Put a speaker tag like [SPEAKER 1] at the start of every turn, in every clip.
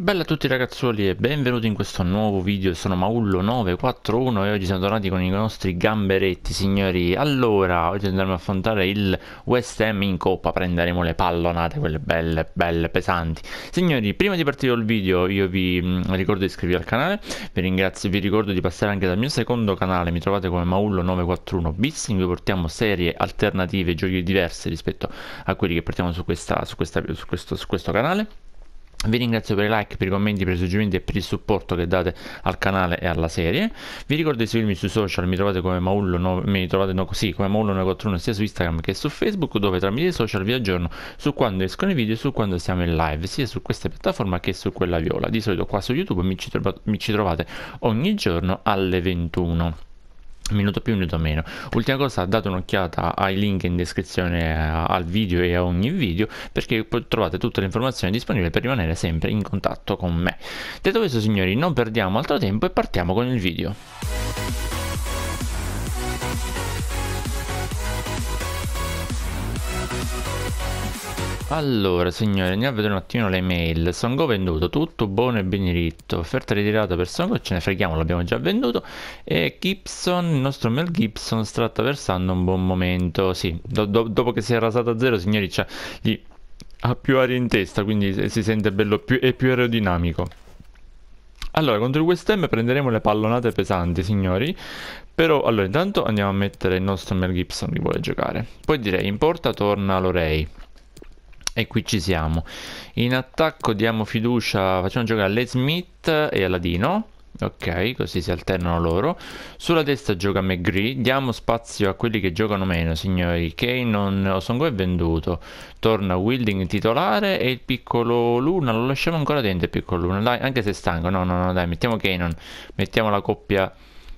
[SPEAKER 1] Bella a tutti ragazzuoli e benvenuti in questo nuovo video, sono Maullo941 e oggi siamo tornati con i nostri gamberetti signori. Allora, oggi andremo a affrontare il West Ham in coppa, prenderemo le pallonate, quelle belle, belle, pesanti. Signori, prima di partire col video io vi mm, ricordo di iscrivervi al canale. Vi ringrazio, vi ricordo di passare anche dal mio secondo canale, mi trovate come Maullo941 bis In cui portiamo serie alternative, giochi diversi rispetto a quelli che portiamo su, questa, su, questa, su, questo, su questo canale vi ringrazio per i like, per i commenti, per i suggerimenti e per il supporto che date al canale e alla serie. Vi ricordo di seguirmi sui social, mi trovate come Maullo, no, mi trovate no, così, come Maullo941 sia su Instagram che su Facebook, dove tramite i social vi aggiorno su quando escono i video e su quando siamo in live, sia su questa piattaforma che su quella viola. Di solito qua su YouTube mi ci, trovate, mi ci trovate ogni giorno alle 21 minuto più, minuto meno. Ultima cosa, date un'occhiata ai link in descrizione al video e a ogni video perché trovate tutte le informazioni disponibili per rimanere sempre in contatto con me. Detto questo signori, non perdiamo altro tempo e partiamo con il video. Allora, signori, andiamo a vedere un attimo le mail. Songo venduto, tutto buono e ben diritto. Offerta ritirata per Songo, ce ne freghiamo, l'abbiamo già venduto. E Gibson, il nostro Mel Gibson sta attraversando un buon momento. Sì, do do dopo che si è rasato a zero, signori, c'ha gli... ha più aria in testa, quindi si sente bello più... è più aerodinamico. Allora, contro il West Ham prenderemo le pallonate pesanti, signori. Però, allora, intanto andiamo a mettere il nostro Mel Gibson che vuole giocare. Poi direi, in porta torna Lorei. E qui ci siamo. In attacco diamo fiducia, facciamo giocare a Led Smith e a Ladino. Ok, così si alternano loro. Sulla destra gioca McGree. Diamo spazio a quelli che giocano meno, signori. Kane non... Osongo è venduto. Torna Wilding titolare e il piccolo Luna. Lo lasciamo ancora dentro il piccolo Luna. Dai, anche se è stanco. No, no, no, dai, mettiamo Kane. Mettiamo la coppia,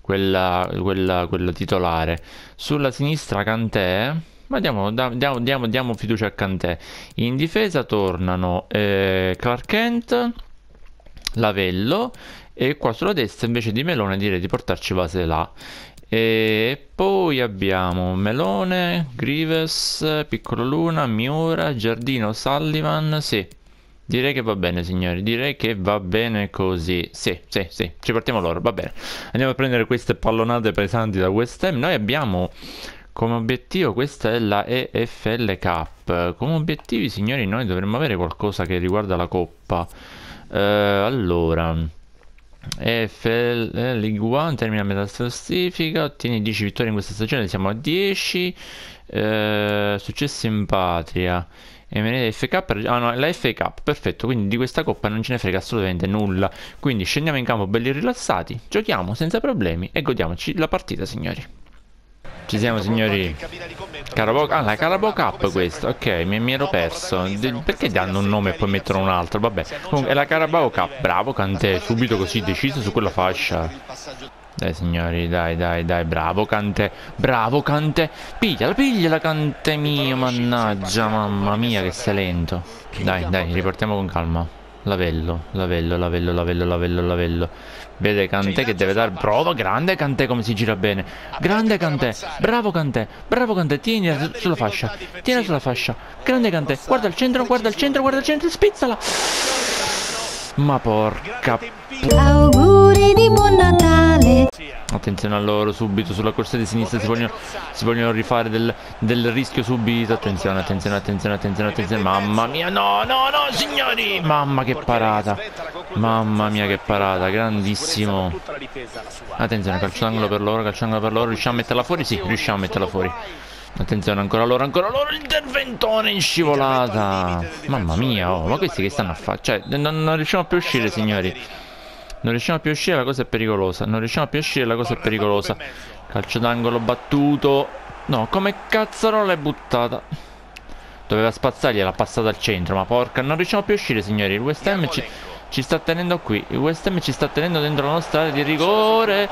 [SPEAKER 1] quella, quella, quella titolare. Sulla sinistra Cantè. Ma diamo, diamo, diamo, diamo fiducia a Cantè. In difesa tornano eh, Clark Kent, Lavello e qua sulla destra invece di Melone direi di portarci base là. E poi abbiamo Melone, Grives, Piccolo Luna, Miura, Giardino, Sullivan, sì. Direi che va bene signori, direi che va bene così. Sì, sì, sì, ci portiamo loro, va bene. Andiamo a prendere queste pallonate pesanti da West Ham. Noi abbiamo come obiettivo questa è la EFL Cup. Come obiettivi, signori, noi dovremmo avere qualcosa che riguarda la coppa. Eh, allora, EFL eh, League 1 termina metà classifica, ottieni 10 vittorie in questa stagione, siamo a 10. Eh, successo in patria. E F Cup, ah no, la FA Cup, perfetto, quindi di questa coppa non ce ne frega assolutamente nulla. Quindi scendiamo in campo belli rilassati, giochiamo senza problemi e godiamoci la partita, signori. Ci siamo signori. Carabao, Ah la Carabao Cup questa Ok mi, mi ero perso. Perché danno un nome e poi mettono un altro? Vabbè. Comunque è la Carabao Cup. Bravo Cantè Subito così deciso su quella fascia. Dai signori dai dai dai Bravo Cantè Bravo Cantè Pigliala pigliala Cantè mio Mannaggia mamma mia che sei lento. Dai dai riportiamo con calma Lavello, Lavello, Lavello, Lavello, Lavello, Lavello. Vede Cantè che deve dare prova. Grande Cantè come si gira bene. Grande Cantè. Bravo Cantè. Bravo Cantè. Tieni sulla fascia. Tieni sulla fascia. Grande Cantè. Guarda il centro, guarda il centro, guarda il centro. Spizzala. Ma porca. Auguri di buon Natale. Attenzione a loro subito sulla corsa di sinistra si vogliono, si vogliono rifare del, del, rischio subito. Attenzione, attenzione, attenzione, attenzione, attenzione. Mamma mia, no, no, no signori. Mamma che parata. Mamma mia che parata, grandissimo. Attenzione, calcio d'angolo per loro, calcio d'angolo per loro. Riusciamo a metterla fuori? Sì, riusciamo a metterla fuori. Attenzione ancora loro, ancora loro. Interventone in scivolata. Mamma mia, oh, ma questi che stanno a fare? Cioè, non, non riusciamo più a uscire signori non riusciamo più a uscire, la cosa è pericolosa. Non riusciamo più a uscire, la cosa è pericolosa. Calcio d'angolo battuto. No, come cazzo non l'hai buttata? Doveva spazzargli, l'ha passata al centro. Ma porca, non riusciamo più a uscire, signori. Il West Ham ci, ci sta tenendo qui. Il West Ham ci sta tenendo dentro la nostra area di rigore.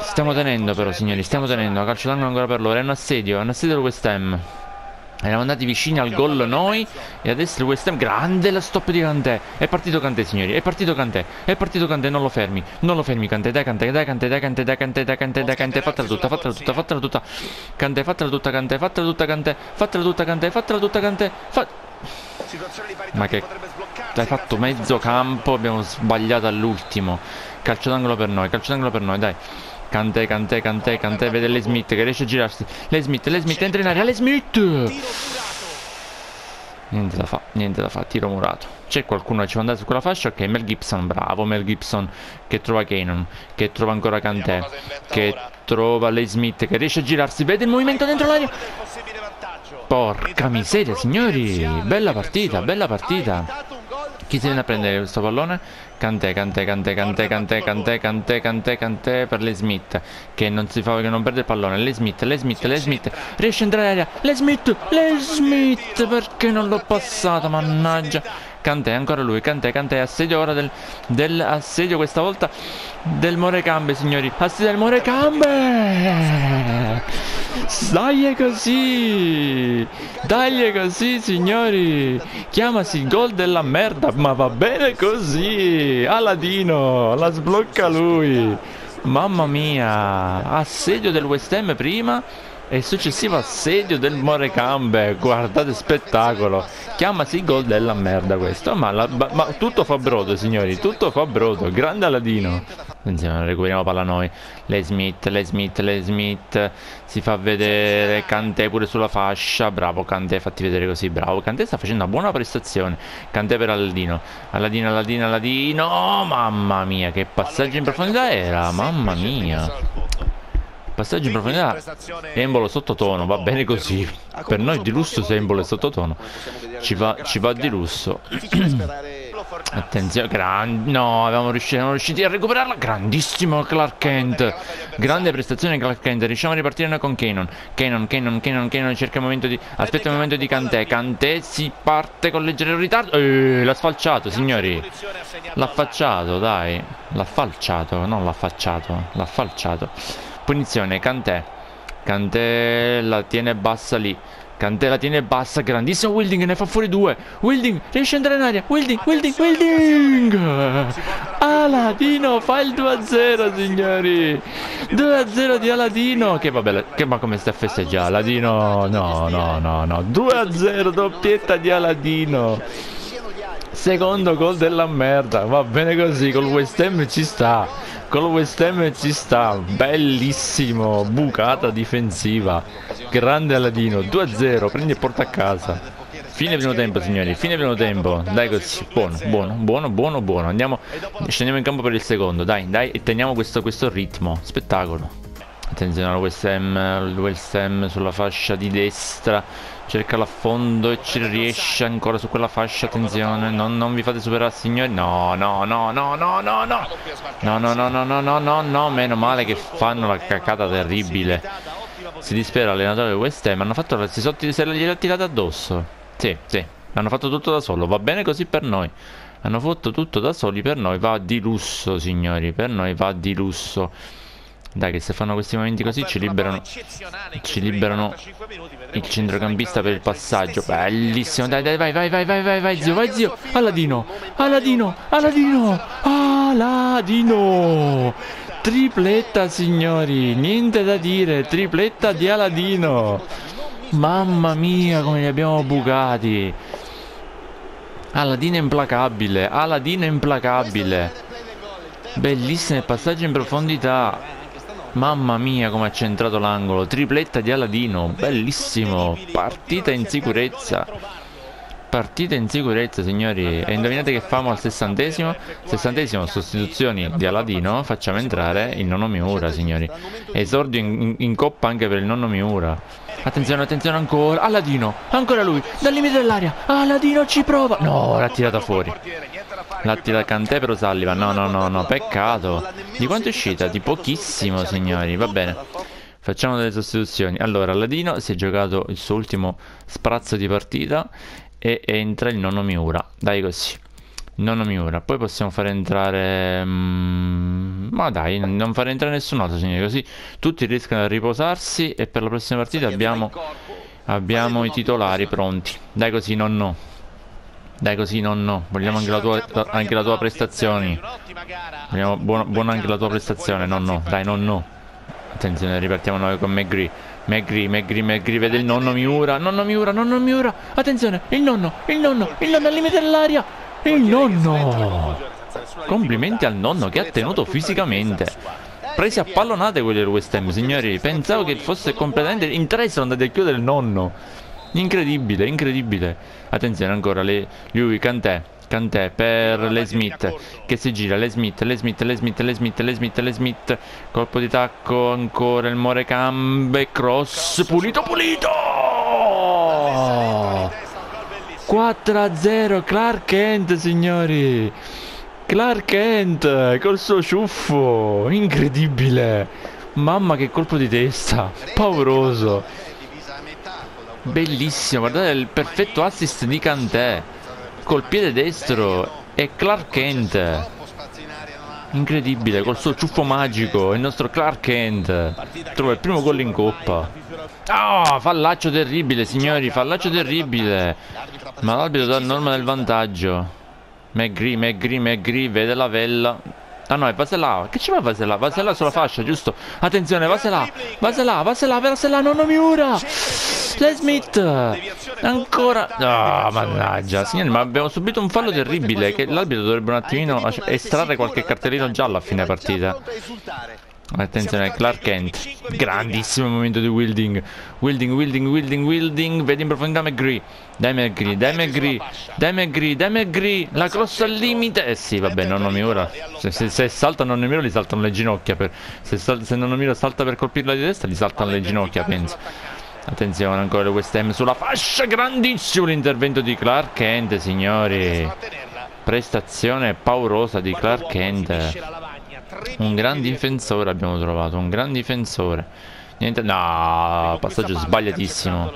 [SPEAKER 1] Stiamo tenendo però, signori. Stiamo tenendo. Calcio d'angolo ancora per loro. È un assedio. È un assedio del West Ham. Eravamo andati vicini al gol noi E adesso il West Ham Grande la stop di Cantè È partito Cantè signori È partito Cantè È partito Cantè Non lo fermi Non lo fermi Cantè Dai Cantè Dai Cantè Dai Cantè Dai Cantè Dai Cantè Dai Cantè Fatela tutta Fatela tutta Fatela tutta Cantè Fatela tutta Cantè Fatela tutta Cantè Fatela tutta Cantè Fatela tutta Cantè Ma che hai fatto mezzo campo, abbiamo sbagliato all'ultimo. Calcio d'angolo per noi, calcio d'angolo per noi, dai. Cante, cante, cante, cante, vede Le Smith che riesce a girarsi. Le Smith, Le Smith, entra in aria, Le Smith! Niente da fa, niente da fa, tiro murato. C'è qualcuno che ci può andare su quella fascia? Ok, Mel Gibson, bravo Mel Gibson che trova Kanon, che trova ancora Cantè, che trova Lei Smith, che riesce a girarsi, vede il movimento dentro l'aria. Porca miseria, signori, bella partita, bella partita. Chi si viene a prendere questo pallone? Cantè, Cantè, Cantè, Cantè, Cantè, Cantè, Cantè, Cantè, Cantè per le Smith che non si fa che non perde il pallone. Le Smith, le Smith, le Smith. Riesce a entrare in area. Le Smith, le Smith. Perché non l'ho passata, mannaggia. Cantè, ancora lui, Cantè, Cantè, assedio ora del, del assedio questa volta del Morecambe, signori. Assedio del Morecambe! Dai così! Dai così, signori! Chiamasi gol della merda, ma va bene così! Aladino, la sblocca lui! Mamma mia! Assedio del West Ham prima e successivo assedio del Morecambe. Guardate spettacolo. Chiamasi gol della merda questo. Ma, la, ma, tutto fa brodo, signori. Tutto fa brodo. Grande Aladino. Attenzione, recuperiamo palla noi. Le Smith, le Smith, le Smith. Si fa vedere Cantè pure sulla fascia. Bravo Cantè, fatti vedere così. Bravo. Cantè sta facendo una buona prestazione. Cantè per Aladino. Aladino, Aladino, Aladino. mamma mia, che passaggio in profondità era. Mamma mia. Passaggio in profondità Embolo sottotono, va bene così. Per noi di lusso se Embolo è sottotono. Ci va, ci va di lusso. Attenzione, grande. No, avevamo riuscito, siamo riusciti a recuperarla. Grandissimo Clark Kent. Grande prestazione Clark Kent. Riusciamo a ripartire noi con Canon. Canon, Canon, Canon, Canon. Cerca il momento di. Aspetta il momento di Cantè. Cantè si parte con leggero ritardo. Eh, l'ha sfalciato, signori. L'ha facciato, dai. L'ha falciato, non l'ha facciato. L'ha falciato. Punizione, Cantè. Cantè la tiene bassa lì. Cantè la tiene bassa, grandissimo Wilding, ne fa fuori due. Wilding, riesce ad andare in aria. Wilding, Wilding, Wilding! Aladino fa il 2-0, signori. 2-0 di Aladino. Che vabbè, che, ma come sta a festeggiare? Aladino, no, no, no, no. 2-0, doppietta di Aladino. Secondo gol della merda. Va bene così, col West Ham ci sta. Con lo West Ham ci sta, bellissimo, bucata difensiva, grande Aladino, 2-0, prendi e porta a casa. Fine primo tempo signori, fine primo tempo, dai così, buono, buono, buono, buono, buono, andiamo, scendiamo in campo per il secondo, dai, dai, e teniamo questo, questo ritmo, spettacolo. Attenzione al West Ham, West Ham sulla fascia di destra, cerca l'affondo e ci riesce ancora su quella fascia attenzione non, non, vi fate superare signori no no no no no no no no no no no no no no no meno male che fanno la cacata terribile si dispera l'allenatore del West Ham hanno fatto si sono se gliel'ha tirata addosso sì sì hanno fatto tutto da solo va bene così per noi hanno fatto tutto da soli per noi va di lusso signori per noi va di lusso dai che se fanno questi momenti così ci liberano Ci liberano Il centrocampista per il passaggio. Bellissimo. Dai dai vai vai vai vai vai vai zio vai zio. Aladino Aladino Aladino Aladino. Tripletta signori. Niente da dire. Tripletta di Aladino. Mamma mia come li abbiamo bucati. Aladino implacabile. Aladino implacabile. Bellissimo passaggio in profondità Mamma mia come ha centrato l'angolo, tripletta di Aladino, bellissimo, partita in sicurezza. Partita in sicurezza signori. E indovinate che famo al sessantesimo? Sessantesimo sostituzioni di Aladino Facciamo entrare il nonno Miura signori. Esordio in, in, coppa anche per il nonno Miura. Attenzione attenzione ancora. Aladino Ancora lui. Dal limite dell'aria. Aladino ci prova. No l'ha tirata fuori. Latti da Cantè per Sullivan No no no no Peccato. Di quanto è uscita? Di pochissimo signori. Va bene. Facciamo delle sostituzioni. Allora Ladino si è giocato il suo ultimo sprazzo di partita E entra il nonno Miura. Dai così. Nonno Miura. Poi possiamo fare entrare mm, Ma dai Non fare entrare nessun altro signori Così tutti riescono a riposarsi E per la prossima partita abbiamo Abbiamo i titolari pronti. Dai così nonno. Dai così nonno, vogliamo anche la tua, anche la tua prestazione. Vogliamo buona, buona anche la tua prestazione, nonno. Dai nonno. Attenzione, ripartiamo noi con McGree. McGree, McGree, McGree, vede il nonno Miura. Nonno Miura, nonno Miura. Attenzione, il nonno, il nonno, il nonno al limite dell'aria. Il nonno! Complimenti al nonno che ha tenuto fisicamente. Presi a pallonate quelli del West Ham, signori. Pensavo che fosse completamente in tre sono andati a chiudere il nonno. Incredibile, incredibile. Attenzione ancora, lui, Cantè. Cantè per Le Smith che si gira, Le Smith, Le Smith, Le Smith, Le Smith, Le Smith, Le Smith. Colpo di tacco ancora il Morecambe cross pulito pulito! 4-0 Clark Kent signori! Clark Kent col suo ciuffo incredibile! Mamma che colpo di testa pauroso! bellissimo guardate il perfetto assist di Cantè col piede destro e Clark Kent. Incredibile col suo ciuffo magico il nostro Clark Kent. Trova il primo gol in coppa. Ah oh, fallaccio terribile signori fallaccio terribile. Ma l'arbitro dà norma del vantaggio. McGree, McGree, McGree vede la vella Ah no, è Vaselà. Che ci fa Vaselà? Vaselà sulla fascia, giusto? Attenzione, Vaselà. Vaselà, Vaselà, Vaselà, non mi ora. Le Smith. Ancora. Ah, oh, mannaggia. Signori, ma abbiamo subito un fallo terribile che l'arbitro dovrebbe un attimino estrarre qualche cartellino giallo a fine partita. Attenzione, Clark Kent. Grandissimo momento di Wilding. Wilding, Wilding, Wilding, Wilding. Vedi in profondità McGree. Dai McGree, dai McGree, dai McGree, dai McGree. La cross al limite. Eh sì, vabbè, nonno Miura. Se, se, se salta nonno Miura gli saltano le ginocchia. Per, se, se nonno Miura salta per colpirla di testa gli saltano le ginocchia, penso. Attenzione ancora West Ham sulla fascia. Grandissimo l'intervento di Clark Kent, signori. Prestazione paurosa di Clark Kent. Un gran difensore abbiamo trovato, un gran difensore. Niente, no, passaggio sbagliatissimo.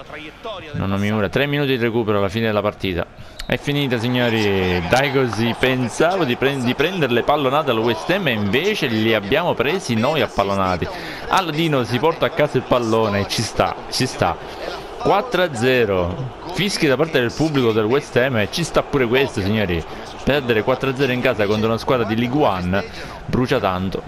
[SPEAKER 1] Non ho Miura, 3 minuti di recupero alla fine della partita. È finita signori, dai così, pensavo di, pre di prendere le pallonate al West Ham e invece li abbiamo presi noi a pallonati. Aladino si porta a casa il pallone, ci sta, ci sta. 4-0, fischi da parte del pubblico del West Ham e ci sta pure questo signori. Perdere 4-0 in casa contro una squadra di League One brucia tanto.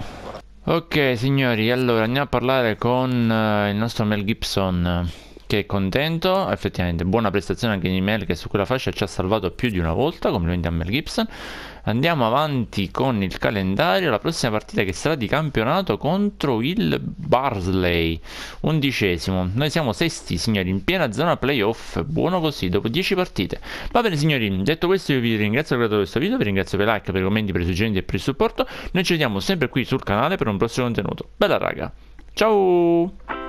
[SPEAKER 1] Ok signori, allora andiamo a parlare con uh, il nostro Mel Gibson che è contento, effettivamente buona prestazione anche di Mel che su quella fascia ci ha salvato più di una volta, complimenti a Mel Gibson. Andiamo avanti con il calendario, la prossima partita che sarà di campionato contro il Barsley, undicesimo. Noi siamo sesti signori in piena zona playoff, buono così dopo 10 partite. Va bene signori, detto questo io vi ringrazio per aver guardato questo video, vi ringrazio per i like, per i commenti, per i suggerimenti e per il supporto. Noi ci vediamo sempre qui sul canale per un prossimo contenuto. Bella raga, ciao!